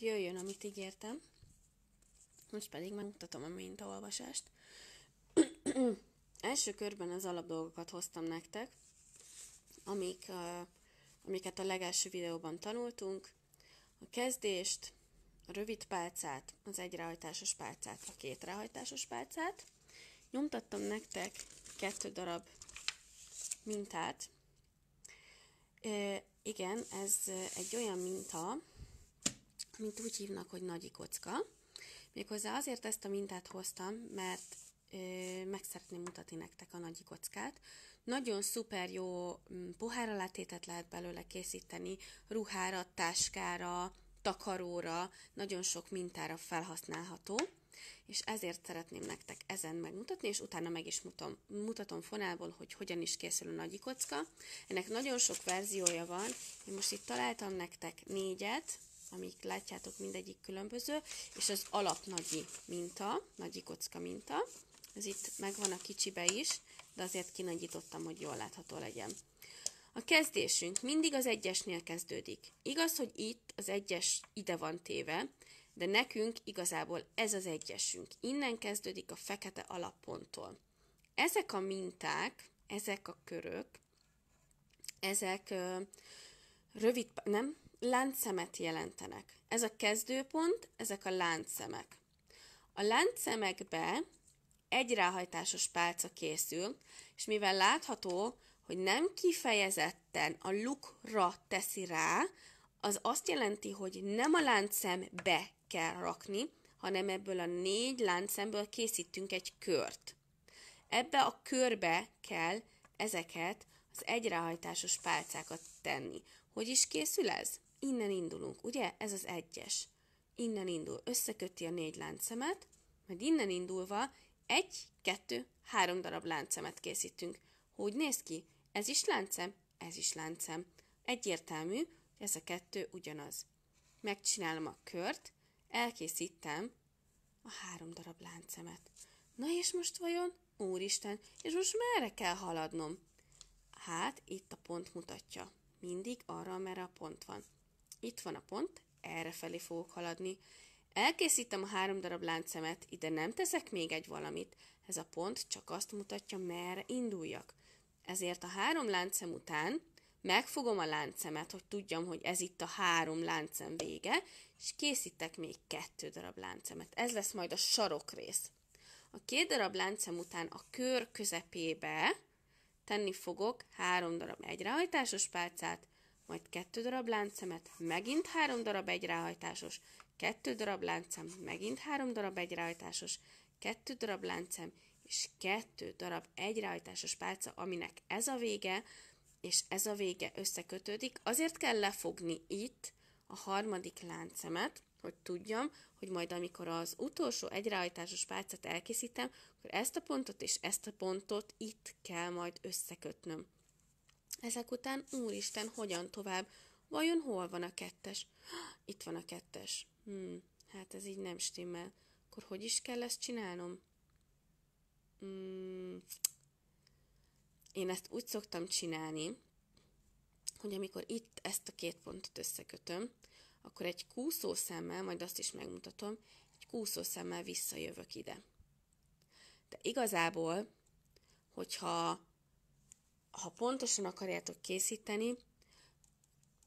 akkor jöjjön, amit ígértem. Most pedig megmutatom a mintaolvasást. Első körben az alapdolgokat hoztam nektek, amik, uh, amiket a legelső videóban tanultunk. A kezdést, a rövid pálcát, az egyrehajtásos pálcát, a két rehajtásos pálcát. Nyomtattam nektek kettő darab mintát. E, igen, ez egy olyan minta, mint úgy hívnak, hogy nagy kocka. Méghozzá azért ezt a mintát hoztam, mert ö, meg szeretném mutatni nektek a nagy kockát. Nagyon szuper jó poháralátétet lehet belőle készíteni, ruhára, táskára, takaróra, nagyon sok mintára felhasználható, és ezért szeretném nektek ezen megmutatni, és utána meg is mutatom, mutatom fonálból, hogy hogyan is készül a nagy kocka. Ennek nagyon sok verziója van, én most itt találtam nektek négyet, amik látjátok mindegyik különböző, és az alap nagyi minta, nagyi kocka minta. Ez itt megvan a kicsibe is, de azért kinagyítottam, hogy jól látható legyen. A kezdésünk mindig az egyesnél kezdődik. Igaz, hogy itt az egyes ide van téve, de nekünk igazából ez az egyesünk. Innen kezdődik a fekete alapponttól. Ezek a minták, ezek a körök, ezek ö, rövid, nem, láncszemet jelentenek. Ez a kezdőpont, ezek a láncszemek. A láncszemekbe egy ráhajtásos pálca készül, és mivel látható, hogy nem kifejezetten a lukra teszi rá, az azt jelenti, hogy nem a láncszembe kell rakni, hanem ebből a négy láncszemből készítünk egy kört. Ebbe a körbe kell ezeket az egyráhajtásos pálcákat tenni. Hogy is készül ez? Innen indulunk, ugye? Ez az egyes. Innen indul, összeköti a négy láncszemet, majd innen indulva egy, kettő, három darab láncszemet készítünk. Hogy néz ki? Ez is láncem, ez is láncem. Egyértelmű, ez a kettő ugyanaz. Megcsinálom a kört, elkészítem a három darab láncemet. Na és most vajon? Úristen, és most merre kell haladnom? Hát, itt a pont mutatja. Mindig arra, merre a pont van. Itt van a pont, erre felé fogok haladni. Elkészítem a három darab láncemet, ide nem teszek még egy valamit. Ez a pont csak azt mutatja, merre induljak. Ezért a három láncem után megfogom a láncemet, hogy tudjam, hogy ez itt a három láncem vége, és készítek még kettő darab láncemet. Ez lesz majd a sarokrész. A két darab láncem után a kör közepébe tenni fogok három darab egyrehajtásos pálcát, majd kettő darab láncemet, megint három darab egyráhajtásos, kettő darab láncem, megint három darab egyráhajtásos, kettő darab láncem, és kettő darab egyráhajtásos pálca, aminek ez a vége, és ez a vége összekötődik. Azért kell lefogni itt a harmadik láncemet, hogy tudjam, hogy majd amikor az utolsó egyráhajtásos pálcát elkészítem, akkor ezt a pontot és ezt a pontot itt kell majd összekötnöm. Ezek után, úristen, hogyan tovább? Vajon hol van a kettes? Itt van a kettes. Hmm, hát ez így nem stimmel. Akkor hogy is kell ezt csinálnom? Hmm, én ezt úgy szoktam csinálni, hogy amikor itt ezt a két pontot összekötöm, akkor egy kúszószemmel, majd azt is megmutatom, egy kúszószemmel visszajövök ide. De igazából, hogyha ha pontosan akarjátok készíteni,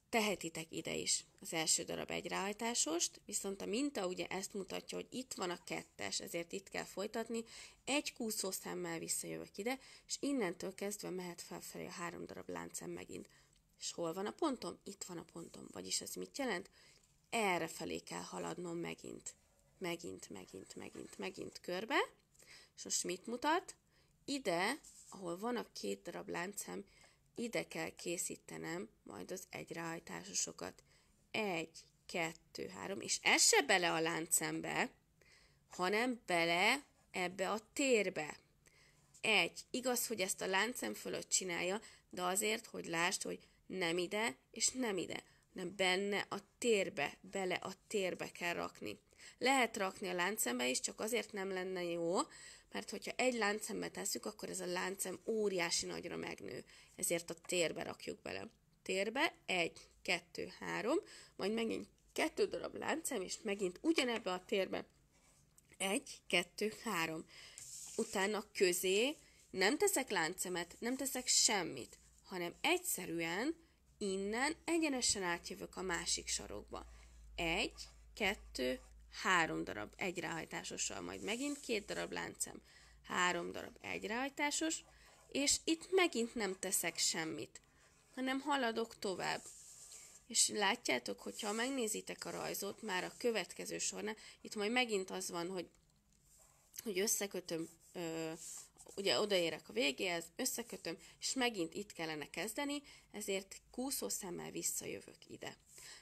tehetitek ide is az első darab egy ráhajtásost, viszont a minta ugye ezt mutatja, hogy itt van a kettes, ezért itt kell folytatni, egy kúszó szemmel visszajövök ide, és innentől kezdve mehet felfelé a három darab láncem megint. És hol van a pontom? Itt van a pontom. Vagyis ez mit jelent? Erre felé kell haladnom megint. Megint, megint, megint, megint körbe. És most mit mutat? Ide ahol van a két darab láncem, ide kell készítenem majd az egyráhajtásosokat. Egy, kettő, három, és ez se bele a láncembe, hanem bele ebbe a térbe. Egy, igaz, hogy ezt a láncem fölött csinálja, de azért, hogy lásd, hogy nem ide, és nem ide, hanem benne a térbe, bele a térbe kell rakni. Lehet rakni a láncembe is, csak azért nem lenne jó, mert hogyha egy láncembe tesszük, akkor ez a láncem óriási nagyra megnő. Ezért a térbe rakjuk bele. Térbe egy, kettő, három, majd megint kettő darab láncem, és megint ugyanebbe a térbe. Egy, kettő, három. Utána közé nem teszek láncemet, nem teszek semmit, hanem egyszerűen innen egyenesen átjövök a másik sarokba. Egy, kettő, három darab egy ráhajtásossal, majd megint két darab láncem, három darab egy ráhajtásos, és itt megint nem teszek semmit, hanem haladok tovább. És látjátok, hogyha megnézitek a rajzot, már a következő sornál, itt majd megint az van, hogy, hogy összekötöm, ö, ugye odaérek a végéhez, összekötöm, és megint itt kellene kezdeni, ezért kúszó szemmel visszajövök ide.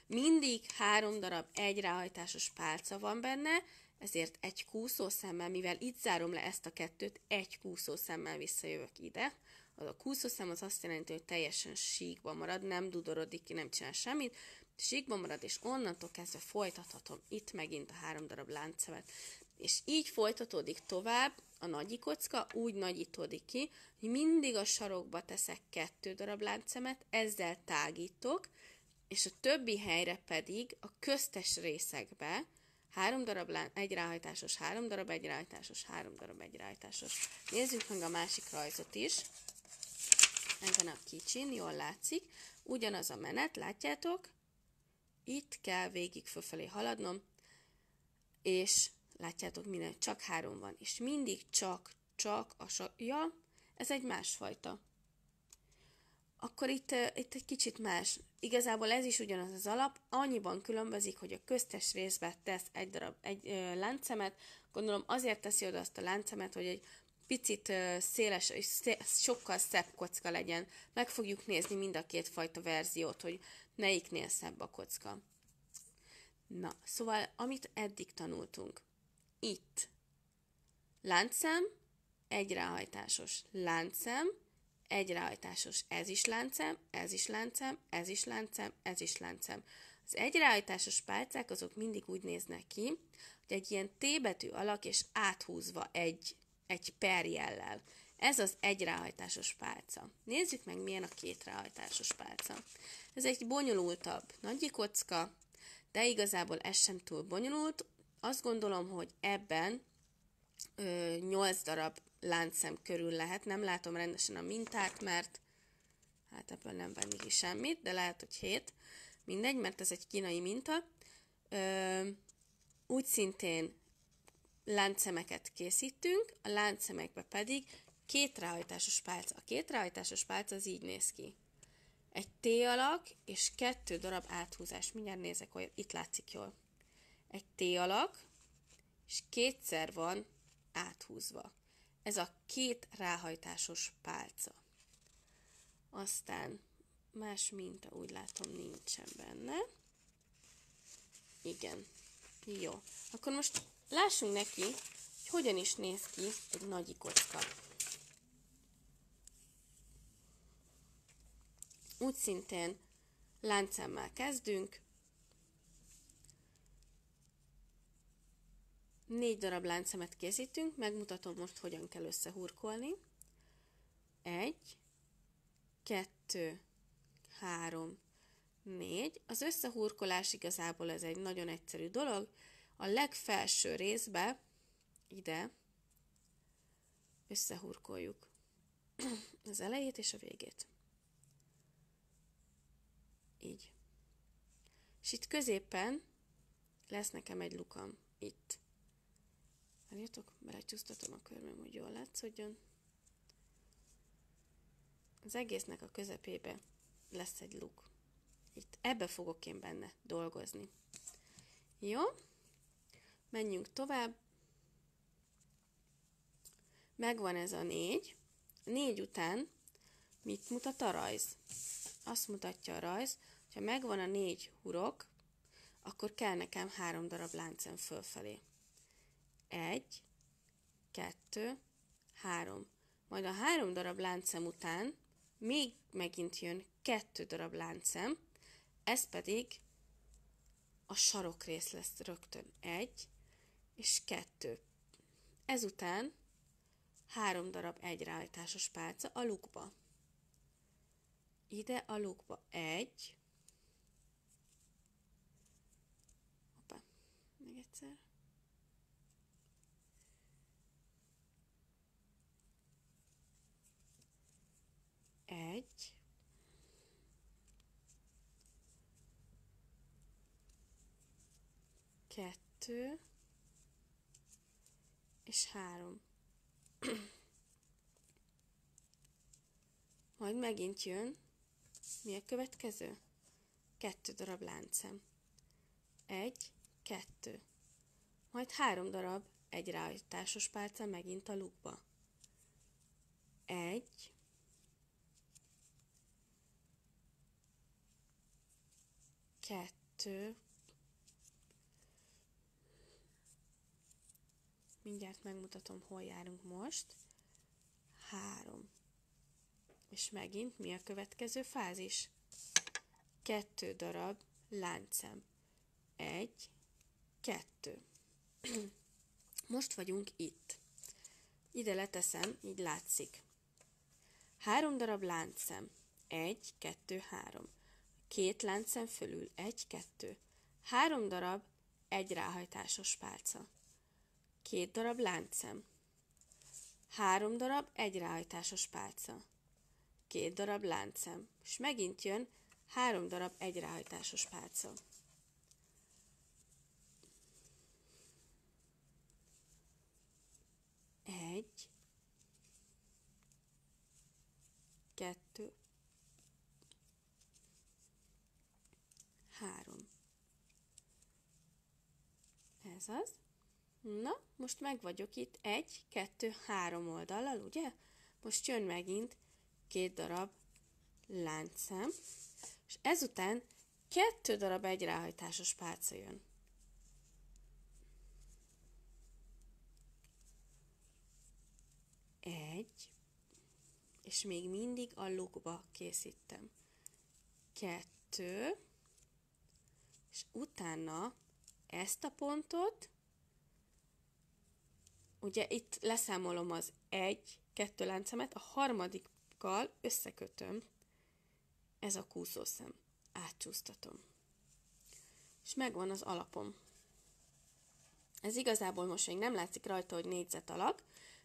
Mindig három darab egy ráhajtásos pálca van benne, ezért egy kúszó szemmel, mivel itt zárom le ezt a kettőt, egy kúszó szemmel visszajövök ide. Az a kúszó szem az azt jelenti, hogy teljesen síkba marad, nem dudorodik ki, nem csinál semmit, síkba marad, és onnantól kezdve folytathatom itt megint a három darab láncemet. És így folytatódik tovább, a nagy kocka úgy nagyítódik ki, hogy mindig a sarokba teszek kettő darab láncemet, ezzel tágítok, és a többi helyre pedig a köztes részekbe három darab lán, egy ráhajtásos, három darab egy ráhajtásos, három darab egy ráhajtásos. Nézzük meg a másik rajzot is. Ezen a kicsin, jól látszik. Ugyanaz a menet, látjátok? Itt kell végig fölfelé haladnom, és látjátok, minden, csak három van, és mindig csak, csak a so- ja, ez egy másfajta akkor itt, itt egy kicsit más. Igazából ez is ugyanaz az alap, annyiban különbözik, hogy a köztes részbe tesz egy darab egy ö, láncemet, gondolom azért teszi oda azt a láncemet, hogy egy picit ö, széles és szé- sokkal szebb kocka legyen. Meg fogjuk nézni mind a két fajta verziót, hogy melyiknél szebb a kocka. Na, szóval amit eddig tanultunk. Itt láncszem, egy ráhajtásos láncszem, egy ez is láncem, ez is láncem, ez is láncem, ez is láncem. Az egy ráhajtásos pálcák azok mindig úgy néznek ki, hogy egy ilyen T betű alak és áthúzva egy, egy perjellel. Ez az egy ráhajtásos pálca. Nézzük meg, milyen a két ráhajtásos pálca. Ez egy bonyolultabb nagy kocka, de igazából ez sem túl bonyolult. Azt gondolom, hogy ebben ö, 8 darab láncszem körül lehet. Nem látom rendesen a mintát, mert hát ebből nem venni ki semmit, de lehet, hogy 7. Mindegy, mert ez egy kínai minta. Ö, úgy szintén láncszemeket készítünk, a láncszemekbe pedig két ráhajtásos pálca. A két ráhajtásos pálca az így néz ki. Egy T alak és kettő darab áthúzás. Mindjárt nézek, hogy itt látszik jól. Egy T alak, és kétszer van áthúzva. Ez a két ráhajtásos pálca. Aztán más minta úgy látom nincsen benne. Igen. Jó. Akkor most lássunk neki, hogy hogyan is néz ki egy nagy kocka. Úgy szintén láncemmel kezdünk, Négy darab láncemet készítünk, megmutatom most, hogyan kell összehurkolni. Egy, kettő, három, négy. Az összehurkolás igazából ez egy nagyon egyszerű dolog. A legfelső részbe, ide, összehurkoljuk az elejét és a végét. Így. És itt középen lesz nekem egy lukam. Itt. Várjatok, belecsúsztatom a körmöm, hogy jól látszódjon. Az egésznek a közepébe lesz egy luk. Itt ebbe fogok én benne dolgozni. Jó? Menjünk tovább. Megvan ez a négy. Négy után mit mutat a rajz? Azt mutatja a rajz, hogyha megvan a négy hurok, akkor kell nekem három darab láncem fölfelé egy, kettő, három. Majd a három darab láncem után még megint jön kettő darab láncem, ez pedig a sarokrész lesz rögtön. Egy és kettő. Ezután három darab egy ráállításos pálca a lukba. Ide a lukba egy, egyszer. Egy. Kettő. És három. Majd megint jön. Mi a következő? Kettő darab láncem. Egy, kettő. Majd három darab egy ráhajtásos pálca megint a lukba. Egy, kettő, mindjárt megmutatom, hol járunk most, három. És megint mi a következő fázis? Kettő darab láncem. Egy, kettő. Most vagyunk itt. Ide leteszem, így látszik. Három darab láncszem. Egy, kettő, három. Két láncszem fölül. Egy, kettő. Három darab, egy ráhajtásos pálca. Két darab láncszem. Három darab, egy ráhajtásos pálca. Két darab láncszem. És megint jön három darab, egy ráhajtásos pálca. Egy, kettő, három. Ez az. Na, most meg vagyok itt egy, kettő, három oldallal, ugye? Most jön megint két darab láncszem, és ezután kettő darab egy ráhajtásos pálca jön. Egy, és még mindig a lukba készítem. Kettő, és utána ezt a pontot, ugye itt leszámolom az egy, kettő láncemet, a harmadikkal összekötöm, ez a kúszószem, átcsúsztatom. És megvan az alapom. Ez igazából most még nem látszik rajta, hogy négyzet alak,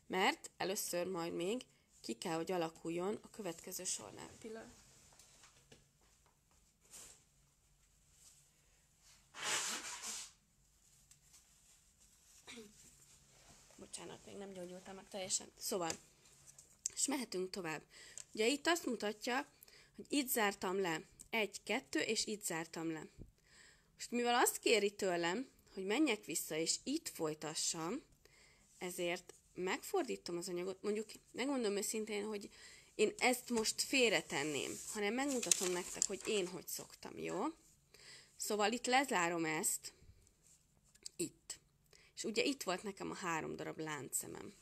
mert először majd még ki kell, hogy alakuljon a következő sornál. Pillanat. Bocsánat, még nem gyógyultam meg teljesen. Szóval, és mehetünk tovább. Ugye itt azt mutatja, hogy itt zártam le egy, kettő, és itt zártam le. Most mivel azt kéri tőlem, hogy menjek vissza, és itt folytassam, ezért megfordítom az anyagot, mondjuk megmondom őszintén, hogy én ezt most félretenném, hanem megmutatom nektek, hogy én hogy szoktam, jó? Szóval itt lezárom ezt. És ugye itt volt nekem a három darab láncszemem.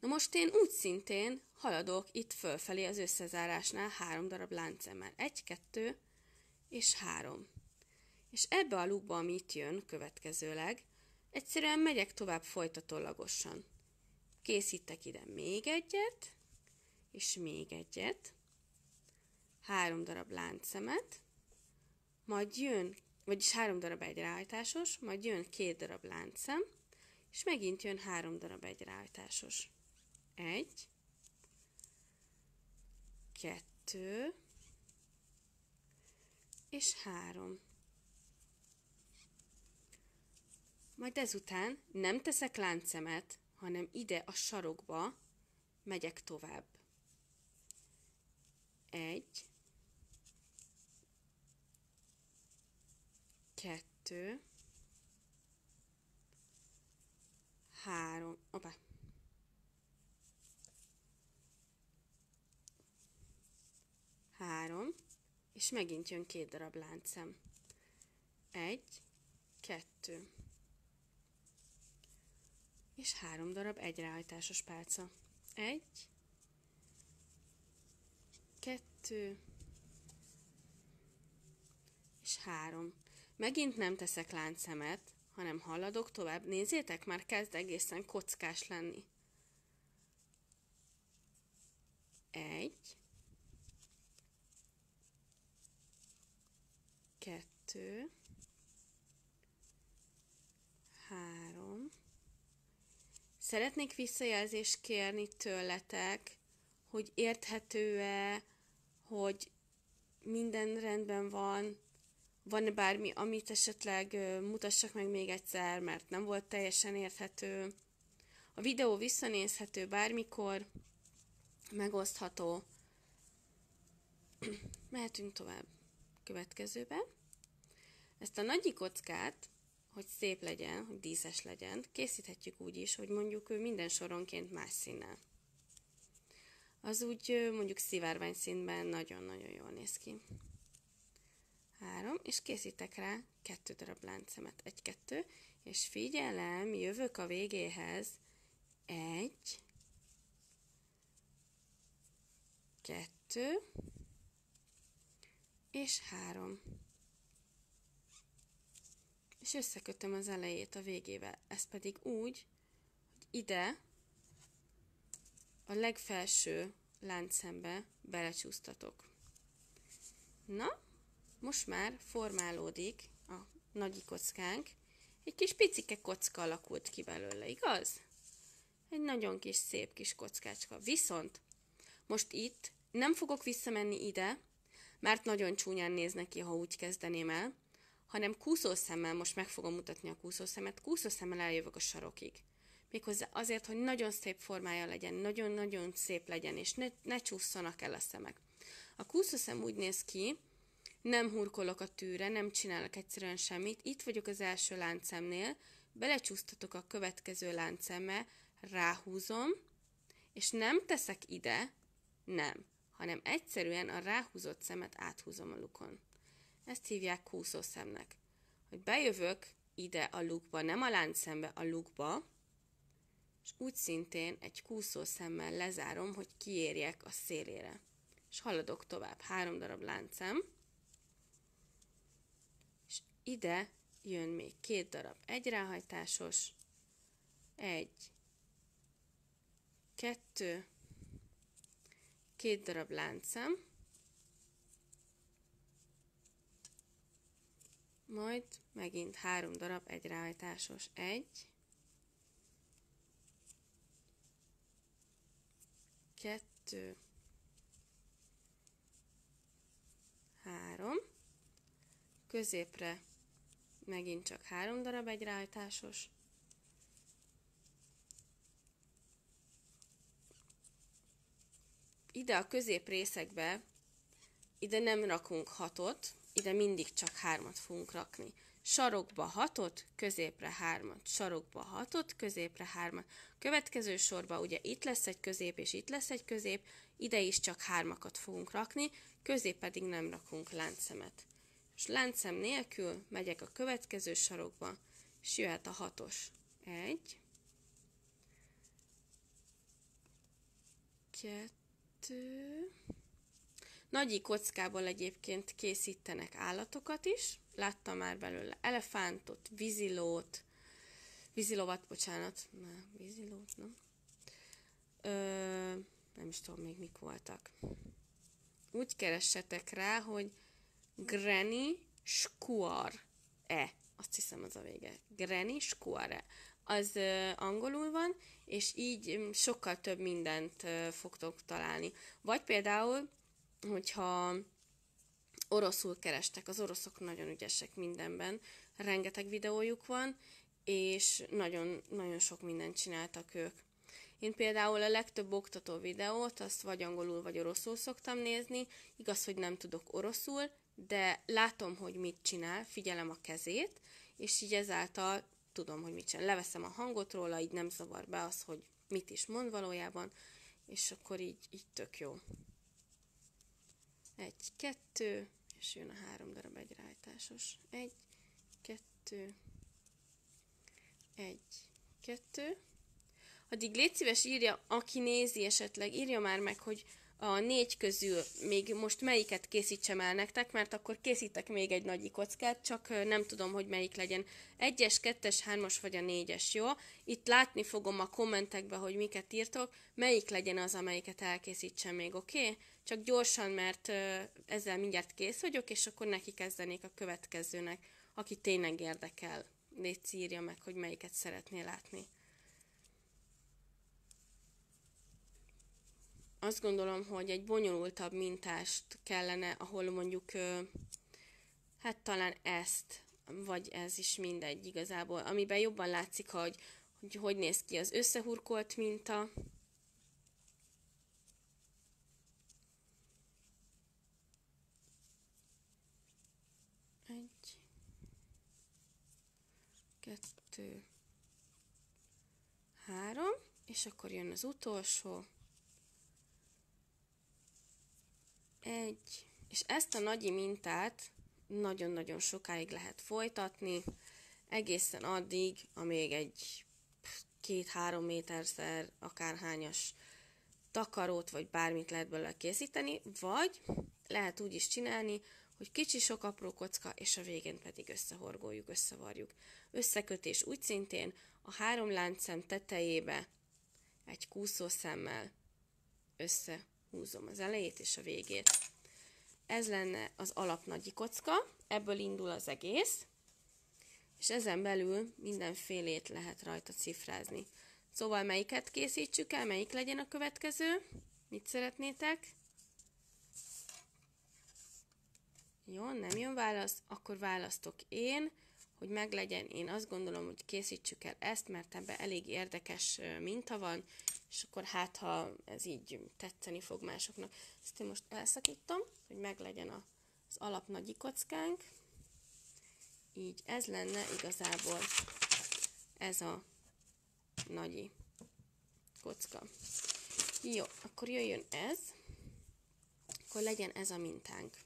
Na most én úgy szintén haladok itt fölfelé az összezárásnál három darab láncszemmel. Egy, kettő és három. És ebbe a lukba, ami itt jön következőleg, egyszerűen megyek tovább folytatólagosan. Készítek ide még egyet, és még egyet, három darab láncszemet, majd jön, vagyis három darab egyráhajtásos, majd jön két darab láncszem, és megint jön három darab egyráhajtásos. Egy, kettő, és három. Majd ezután nem teszek láncemet, hanem ide a sarokba megyek tovább. Egy, kettő, három, opa, három, és megint jön két darab láncem. Egy, kettő és három darab egyráhajtásos pálca. Egy, kettő, és három. Megint nem teszek láncszemet, hanem haladok tovább. Nézzétek, már kezd egészen kockás lenni. Egy, kettő, Szeretnék visszajelzést kérni tőletek, hogy érthető-e, hogy minden rendben van, van-e bármi, amit esetleg mutassak meg még egyszer, mert nem volt teljesen érthető. A videó visszanézhető bármikor, megosztható. Mehetünk tovább következőbe. Ezt a nagyi kockát, hogy szép legyen, hogy díszes legyen, készíthetjük úgy is, hogy mondjuk minden soronként más színnel. Az úgy mondjuk szivárvány színben nagyon-nagyon jól néz ki. Három, és készítek rá kettő darab láncemet. Egy-kettő, és figyelem, jövök a végéhez. Egy, kettő, és három. És összekötöm az elejét a végével. Ez pedig úgy, hogy ide a legfelső láncszembe belecsúsztatok. Na, most már formálódik a nagy kockánk. Egy kis picike kocka alakult ki belőle, igaz? Egy nagyon kis szép kis kockácska. Viszont most itt nem fogok visszamenni ide, mert nagyon csúnyán néz neki, ha úgy kezdeném el, hanem kúszószemmel most meg fogom mutatni a kúszószemet, kúszószemmel eljövök a sarokig. Méghozzá azért, hogy nagyon szép formája legyen, nagyon-nagyon szép legyen, és ne, ne csúszanak el a szemek. A kúszószem úgy néz ki, nem hurkolok a tűre, nem csinálok egyszerűen semmit. Itt vagyok az első láncemnél, belecsúsztatok a következő láncemme, ráhúzom, és nem teszek ide, nem, hanem egyszerűen a ráhúzott szemet áthúzom a lukon. Ezt hívják kúszószemnek. Hogy bejövök ide a lukba, nem a láncszembe, a lukba, és úgy szintén egy kúszószemmel lezárom, hogy kiérjek a szélére. És haladok tovább. Három darab láncem. Ide jön még két darab egyráhajtásos, egy, kettő, két darab láncem, majd megint három darab egyráhajtásos, egy, kettő, három, középre megint csak három darab egyráhajtásos, ide a közép részekbe, ide nem rakunk hatot, ide mindig csak hármat fogunk rakni. Sarokba hatot, középre hármat, sarokba hatot, középre hármat. Következő sorba ugye itt lesz egy közép, és itt lesz egy közép, ide is csak hármakat fogunk rakni, közép pedig nem rakunk láncszemet. És láncszem nélkül megyek a következő sarokba, és jöhet a hatos. Egy, kettő, Nagyi kockából egyébként készítenek állatokat is. Láttam már belőle elefántot, vízilót, vízilovat, bocsánat, már vízilót, nem? Ö, nem is tudom még mik voltak. Úgy keressetek rá, hogy Granny Square-e. Azt hiszem az a vége. Granny Square-e. Az ö, angolul van, és így sokkal több mindent ö, fogtok találni. Vagy például hogyha oroszul kerestek, az oroszok nagyon ügyesek mindenben, rengeteg videójuk van, és nagyon, nagyon sok mindent csináltak ők. Én például a legtöbb oktató videót, azt vagy angolul, vagy oroszul szoktam nézni. Igaz, hogy nem tudok oroszul, de látom, hogy mit csinál, figyelem a kezét, és így ezáltal tudom, hogy mit csinál. Leveszem a hangot róla, így nem zavar be az, hogy mit is mond valójában, és akkor így, így tök jó. Egy, kettő, és jön a három darab egyrájtásos. Egy, kettő, egy, kettő. Addig légy szíves írja, aki nézi esetleg, írja már meg, hogy a négy közül még most melyiket készítsem el nektek, mert akkor készítek még egy nagy kockát, csak nem tudom, hogy melyik legyen. Egyes, kettes, hármas vagy a négyes, jó? Itt látni fogom a kommentekbe, hogy miket írtok, melyik legyen az, amelyiket elkészítsem még, oké? Okay? Csak gyorsan, mert ezzel mindjárt kész vagyok, és akkor neki kezdenék a következőnek, aki tényleg érdekel. Légy írja meg, hogy melyiket szeretné látni. Azt gondolom, hogy egy bonyolultabb mintást kellene, ahol mondjuk, hát talán ezt, vagy ez is mindegy igazából, amiben jobban látszik, hogy hogy, hogy néz ki az összehurkolt minta, Egy, kettő, három, és akkor jön az utolsó. Egy, és ezt a nagyi mintát nagyon-nagyon sokáig lehet folytatni, egészen addig, amíg egy két-három méterszer akárhányas takarót, vagy bármit lehet belőle készíteni, vagy lehet úgy is csinálni, hogy kicsi sok apró kocka, és a végén pedig összehorgoljuk, összevarjuk. Összekötés úgy szintén a három láncszem tetejébe egy kúszószemmel összehúzom az elejét és a végét. Ez lenne az alapnagyi kocka, ebből indul az egész, és ezen belül mindenfélét lehet rajta cifrázni. Szóval melyiket készítsük el, melyik legyen a következő? Mit szeretnétek? Jó, nem jön válasz, akkor választok én, hogy meglegyen. Én azt gondolom, hogy készítsük el ezt, mert ebben elég érdekes minta van, és akkor hát, ha ez így tetszeni fog másoknak. Ezt én most elszakítom, hogy meglegyen az alap nagy kockánk. Így ez lenne igazából ez a nagyi kocka. Jó, akkor jöjjön ez, akkor legyen ez a mintánk.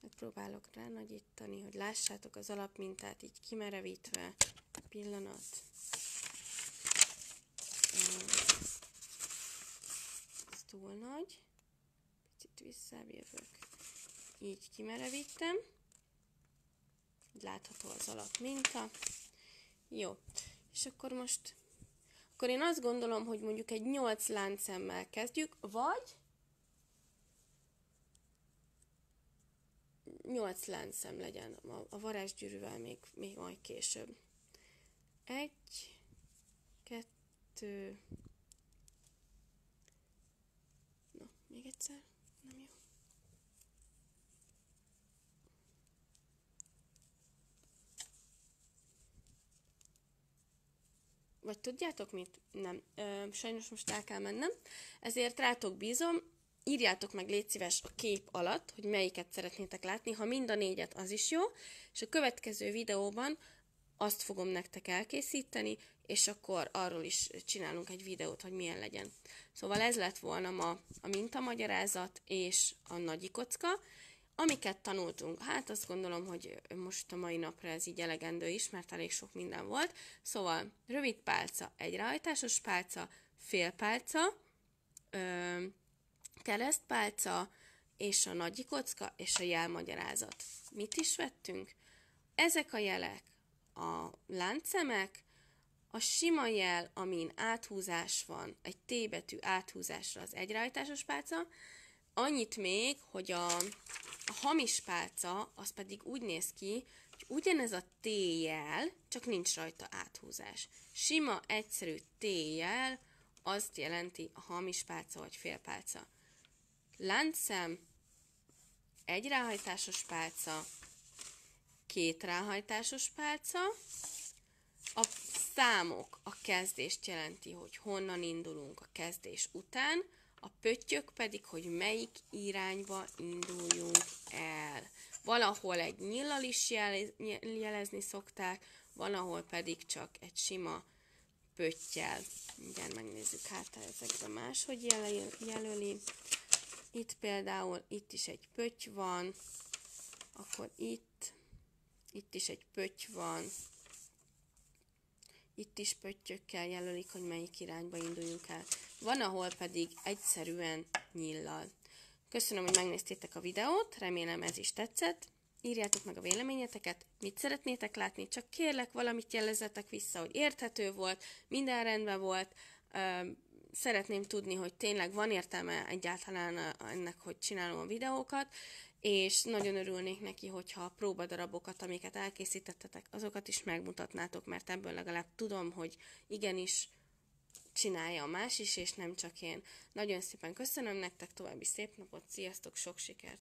Megpróbálok ránagyítani, hogy lássátok az alapmintát így kimerevítve. Pillanat. túl nagy. Picit visszább jövök. Így kimerevítem. Látható az alapminta. Jó. És akkor most akkor én azt gondolom, hogy mondjuk egy 8 láncszemmel kezdjük, vagy 8 láncszem legyen, a, a varázsgyűrűvel még, még majd később. 1, 2, még egyszer. Vagy tudjátok mit? Nem. Ö, sajnos most el kell mennem. Ezért rátok bízom, írjátok meg légy szíves a kép alatt, hogy melyiket szeretnétek látni. Ha mind a négyet, az is jó. És a következő videóban azt fogom nektek elkészíteni, és akkor arról is csinálunk egy videót, hogy milyen legyen. Szóval ez lett volna ma a mintamagyarázat és a nagyi kocka. Amiket tanultunk, hát azt gondolom, hogy most a mai napra ez így elegendő is, mert elég sok minden volt. Szóval rövid pálca, egyrehajtásos pálca, félpálca, ö, keresztpálca, és a nagy kocka, és a jelmagyarázat. Mit is vettünk? Ezek a jelek, a láncszemek, a sima jel, amin áthúzás van, egy T betű áthúzásra az egyrehajtásos pálca, Annyit még, hogy a, a hamis pálca, az pedig úgy néz ki, hogy ugyanez a T-jel, csak nincs rajta áthúzás. Sima, egyszerű T-jel azt jelenti a hamis pálca vagy félpálca. Láncszem, egy ráhajtásos pálca, két ráhajtásos pálca, a számok a kezdést jelenti, hogy honnan indulunk a kezdés után, a pöttyök pedig, hogy melyik irányba induljunk el. Valahol egy nyillal is jelezni szokták, van, ahol pedig csak egy sima pöttyel. Igen, megnézzük hát ezekre máshogy jelöli. Itt például, itt is egy pötty van, akkor itt, itt is egy pötty van, itt is pöttyökkel jelölik, hogy melyik irányba induljunk el. Van, ahol pedig egyszerűen nyillal. Köszönöm, hogy megnéztétek a videót, remélem ez is tetszett. Írjátok meg a véleményeteket, mit szeretnétek látni, csak kérlek valamit jelezzetek vissza, hogy érthető volt, minden rendben volt. Szeretném tudni, hogy tényleg van értelme egyáltalán ennek, hogy csinálom a videókat, és nagyon örülnék neki, hogyha a próbadarabokat, amiket elkészítettetek, azokat is megmutatnátok, mert ebből legalább tudom, hogy igenis csinálja a más is, és nem csak én. Nagyon szépen köszönöm nektek, további szép napot, sziasztok, sok sikert!